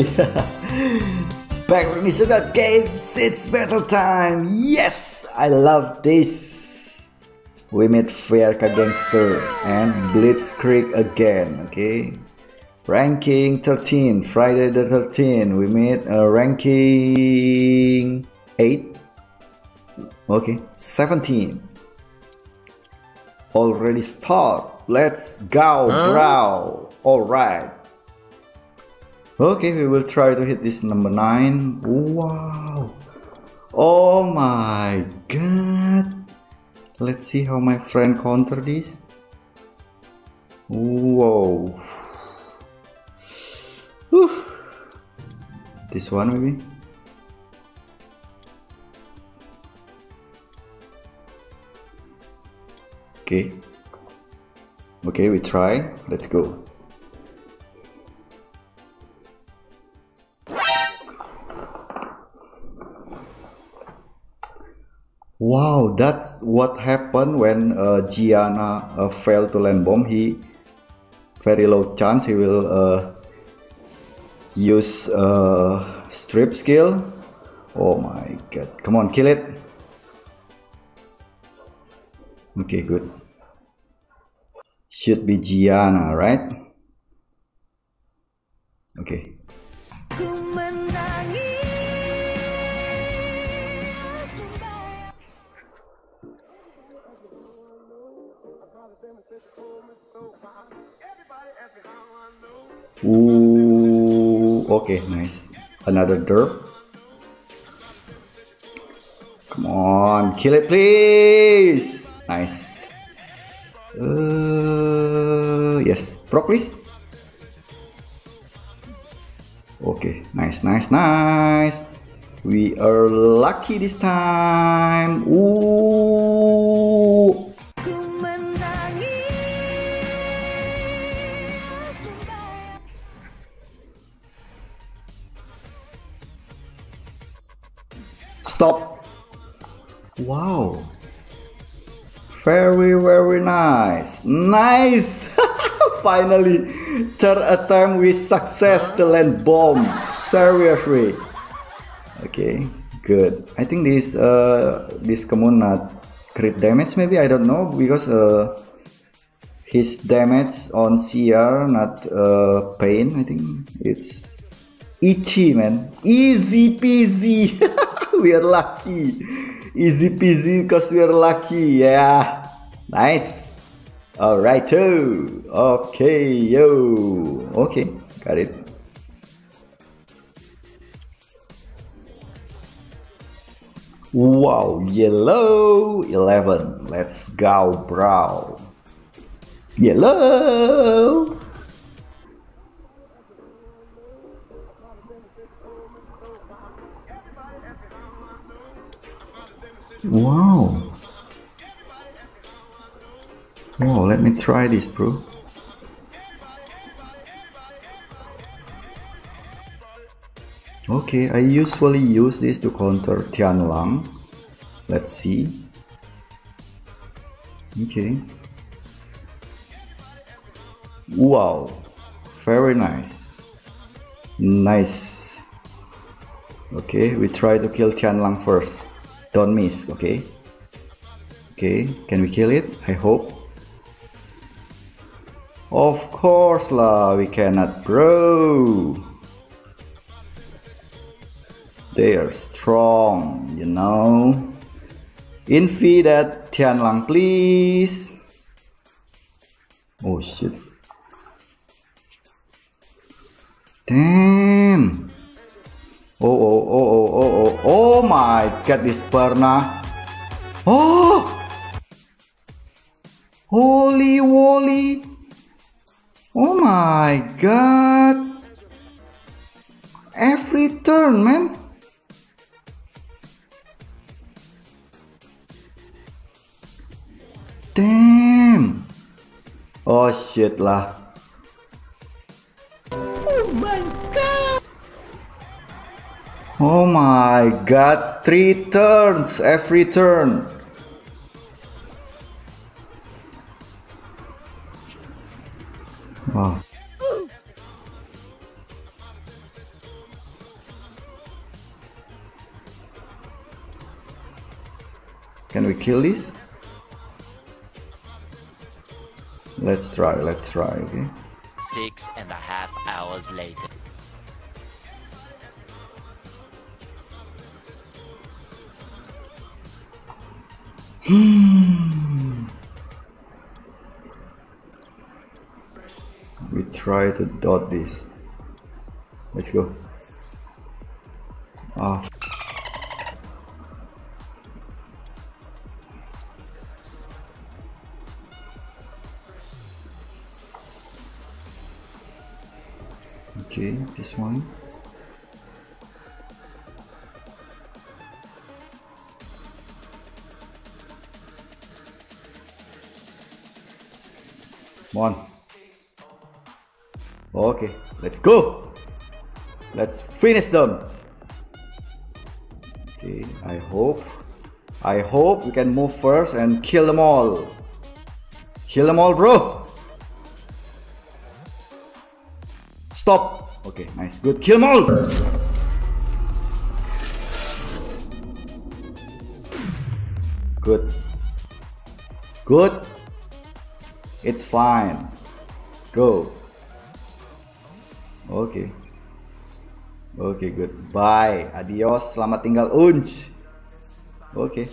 Back from Mr. Games, it's battle time. Yes, I love this. We met VRK Gangster and Blitzkrieg again. Okay. Ranking 13, Friday the 13th. We made a uh, ranking 8. Okay, 17. Already start. Let's go, huh? bro. Alright. Okay, we will try to hit this number 9. Wow. Oh my god. Let's see how my friend counter this. Whoa. Whew. This one maybe? Okay. Okay, we try. Let's go. Wow, that's what happened when uh, Gianna uh, failed to land bomb. He very low chance he will uh, use uh, strip skill. Oh my god! Come on, kill it. Okay, good. Should be Gianna, right? Okay. Ooh, okay, nice. Another derp. Come on, kill it, please. Nice. Uh, yes, proc, please. Okay, nice, nice, nice. We are lucky this time. Ooh. Stop. Wow. Very, very nice. Nice. Finally, third attempt with success to land bomb. Seriously. Okay, good. I think this uh this common not crit damage maybe I don't know because uh his damage on CR not uh pain I think it's itchy man easy peasy we're lucky. Easy peasy because we're lucky. Yeah. Nice. Alright too. Okay, yo. Okay, got it. Wow, yellow 11. Let's go, bro. Yellow. Wow, let me try this, bro. Okay, I usually use this to counter Tianlang. Let's see. Okay. Wow, very nice. Nice. Okay, we try to kill Tianlang first. Don't miss, okay? Okay, can we kill it? I hope. Of course lah, we cannot bro. They are strong, you know. Infi that Tianlang please. Oh shit. Damn. Oh, oh, oh, oh, oh, oh, oh my god, this Perna. Oh! Holy Wally! Oh my god! Every turn, man! Damn! Oh shit lah. Oh my god, Oh my god! three turns every turn. Wow. Can we kill this? Let's try, let's try, okay? Six and a half hours later. Try to dot this. Let's go. Ah. Okay, this one. One. Okay, let's go. Let's finish them. Okay, I hope. I hope we can move first and kill them all. Kill them all, bro. Stop. Okay, nice. Good. Kill them all. Good. Good. It's fine. Go. Okay. Okay, good. Adios. Selamat tinggal Unch. Okay.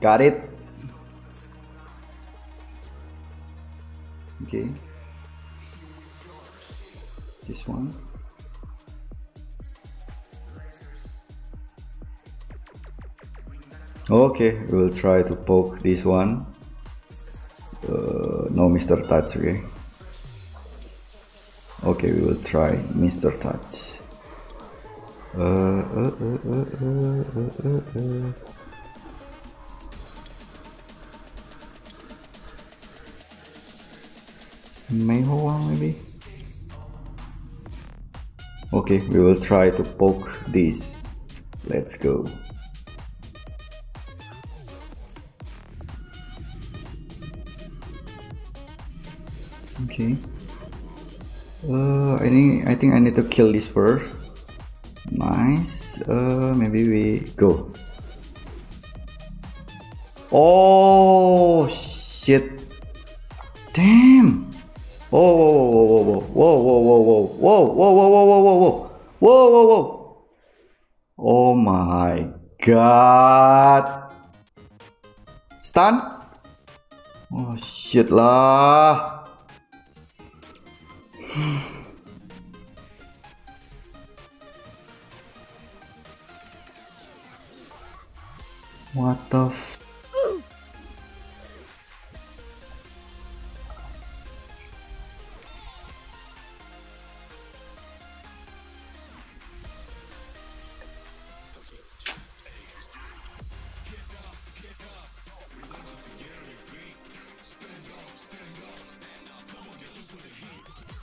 Got it. Okay. This one. Okay, we'll try to poke this one. Uh, no Mr. Touch, okay? Okay, we will try Mr. Touch. Uh, uh, uh, uh, uh, uh, uh. Mayhawang maybe? Okay, we will try to poke this. Let's go. Okay. Uh, I think I think I need to kill this first. Nice. Uh, maybe we go. Oh shit! Damn! Whoa whoa whoa whoa whoa whoa whoa whoa whoa whoa whoa whoa whoa whoa whoa whoa! Oh my god! Stun? Oh shit lah! What the f-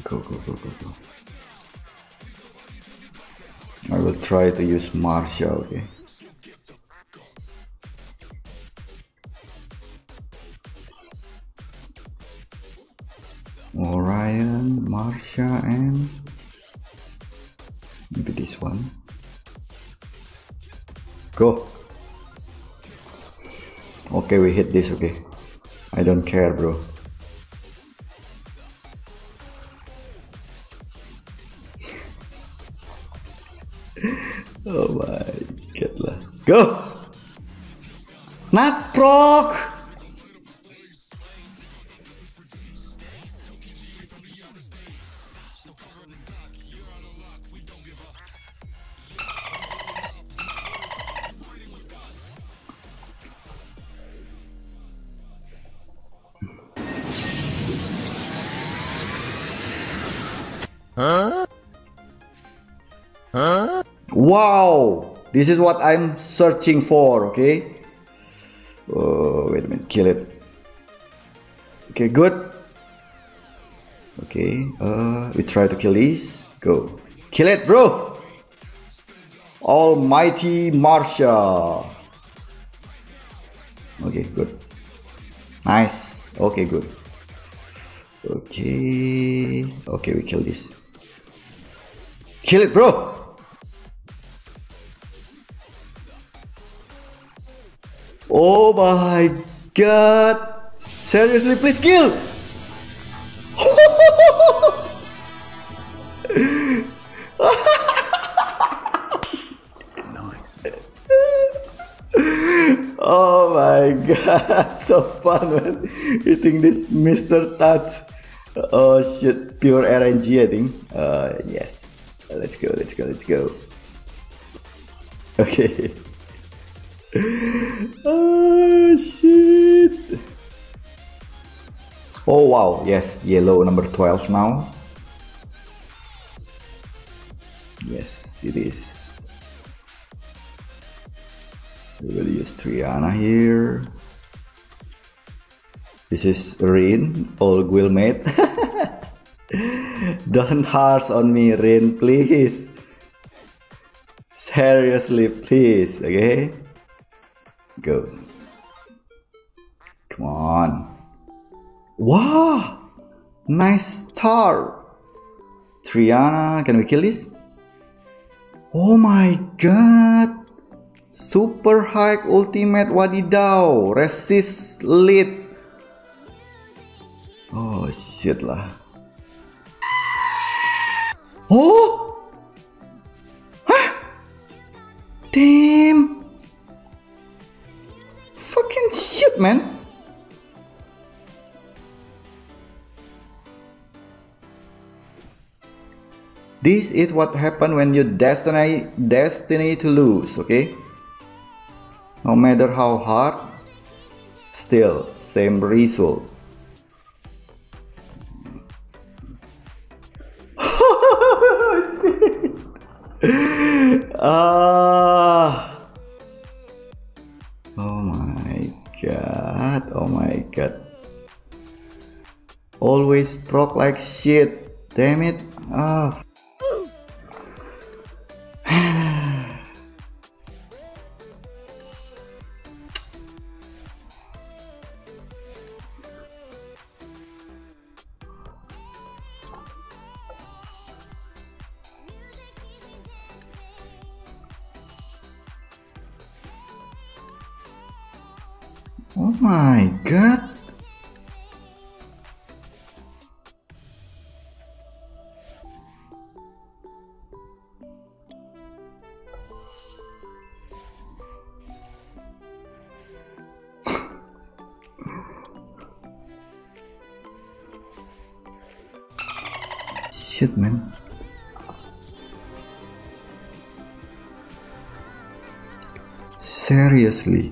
Go, go, go, go, go. I will try to use Masha, okay? Orion, Masha, and maybe this one. Go. Okay, we hit this, okay? I don't care, bro. Oh my god. Go! Not proc! Wow! This is what I'm searching for, okay? Oh, wait a minute, kill it. Okay, good. Okay, uh, we try to kill these. Go. Kill it, bro! Almighty Masha. Okay, good. Nice. Okay, good. Okay. Okay, we kill this. Kill it, bro! Oh my god! Seriously, please kill! Oh my god, so fun man. Eating this Mr. Touch. Oh shit, pure RNG I think. Uh, yes. Let's go, let's go, let's go. Okay. oh shit. Oh wow, yes, yellow number 12 now. Yes, it is. We will use Triana here. This is Rin, all Guilmate. Don't harsh on me, Rain, please. Seriously, please, okay? Go. Come on. Wow! Nice star! Triana, can we kill this? Oh my god! Super High Ultimate Wadidaw Resist Lead Oh shit lah Oh! Hah Damn. Fucking shit man. This is what happens when you destiny destiny to lose, okay? no matter how hard still same result ah oh my god oh my god. Always proc like shit damn it. Ah Oh my god. Shit, man. Seriously.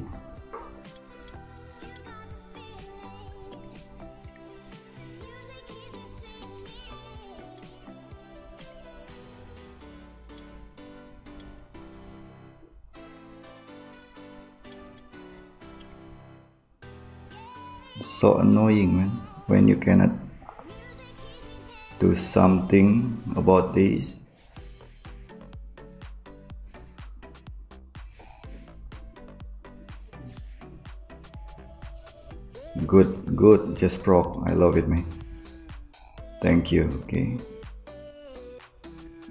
Annoying man when you cannot do something about this. Good good just pro. I love it man. Thank you okay.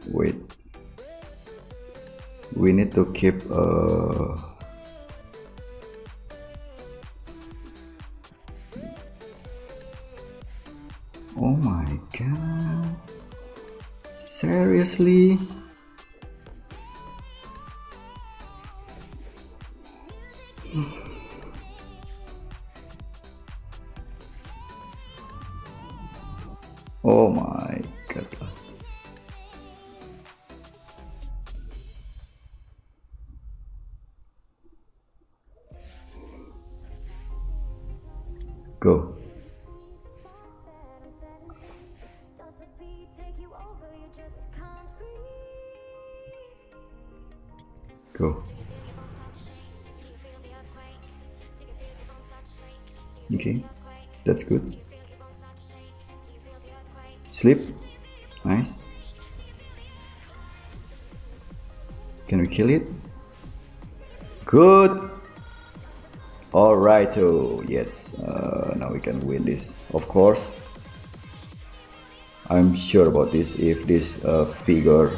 Wait. We need to keep uh Seriously? Oh my god. Go. Go. Okay, that's good. Sleep. Nice. Can we kill it? Good. Alright, oh yes, uh, now we can win this. Of course, I'm sure about this if this uh, figure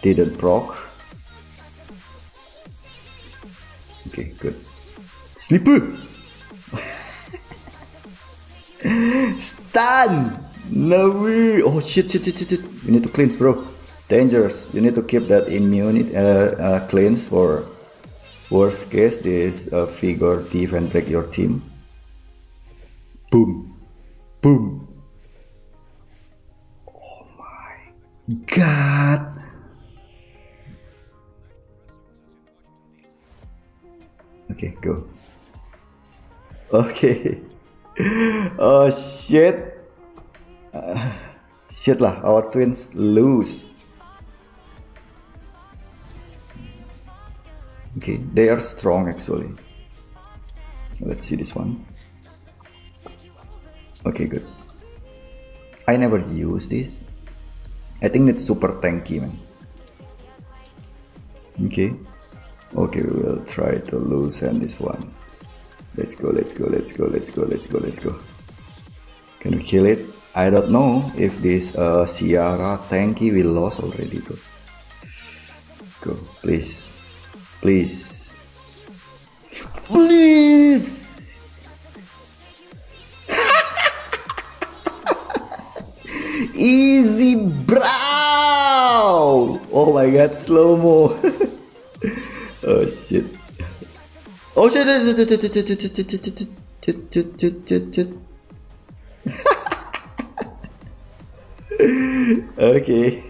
didn't proc. Okay, good. Sleeper! Stun! No way! Oh shit, shit, shit, shit, shit. You need to cleanse, bro. Dangerous. You need to keep that immunity uh, uh, cleanse for worst case. This uh, figure thief and break your team. Boom. Boom. Oh my god. Go. Okay. oh shit. Uh, shit lah, our twins lose. Okay, they are strong actually. Let's see this one. Okay, good. I never use this. I think it's super tanky, man. Okay. Okay, we will try to loosen this one. Let's go, let's go, let's go, let's go, let's go, let's go. Can we kill it? I don't know if this uh, Ciara tanky will lose already. Go, please. Please. Please! Easy bro! Oh my god, slow-mo. oh shit. Oh shit! okay.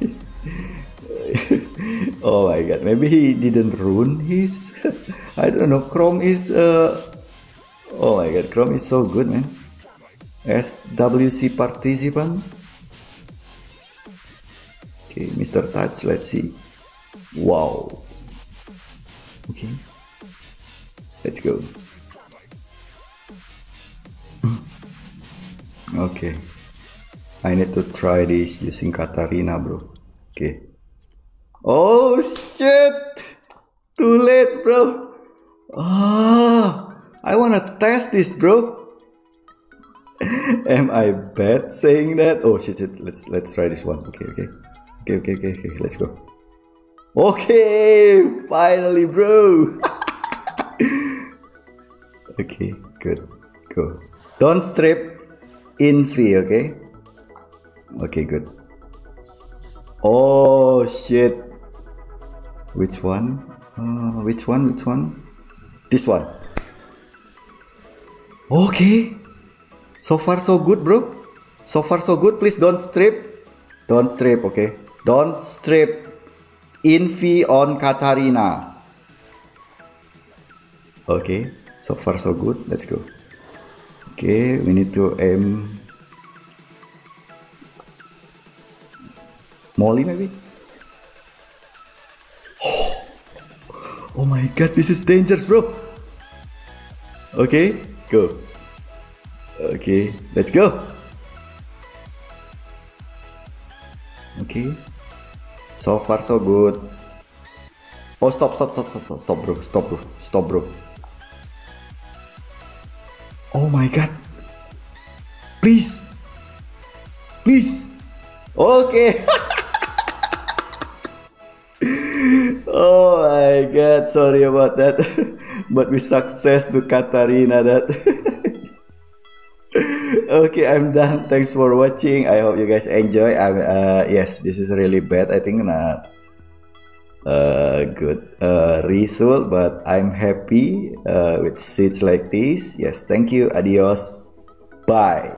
oh my god, maybe he didn't ruin his. I don't know. Chrome is. Uh, oh my god, Chrome is so good, man. SWC participant. Okay, Mr. Touch, let's see. Wow. Okay. Let's go. okay. I need to try this using Katarina, bro. Okay. Oh shit! Too late, bro. Ah, I wanna test this, bro. Am I bad saying that? Oh shit, shit. Let's let's try this one. Okay, okay, okay, okay, okay. okay. Let's go. Okay, finally, bro. okay, good. Go. Don't strip infi, okay? Okay, good. Oh shit. Which one? Uh, which one? Which one? This one. Okay. So far so good, bro. So far so good. Please don't strip. Don't strip, okay? Don't strip. Infi on Katarina. Okay. So far so good. Let's go. Okay, we need to aim Molly maybe? Oh my god, this is dangerous, bro. Okay, go. Okay, let's go. Okay. So far so good. Oh, stop, stop, stop, stop, stop, stop, bro. Stop, bro. Stop, bro. Oh my god. Please. Please. Okay. oh my god, sorry about that. but we success to Katarina that. okay, I'm done. Thanks for watching. I hope you guys enjoy. I'm uh yes, this is really bad. I think not uh good uh result, but I'm happy uh with seats like this. Yes, thank you. Adios. Bye.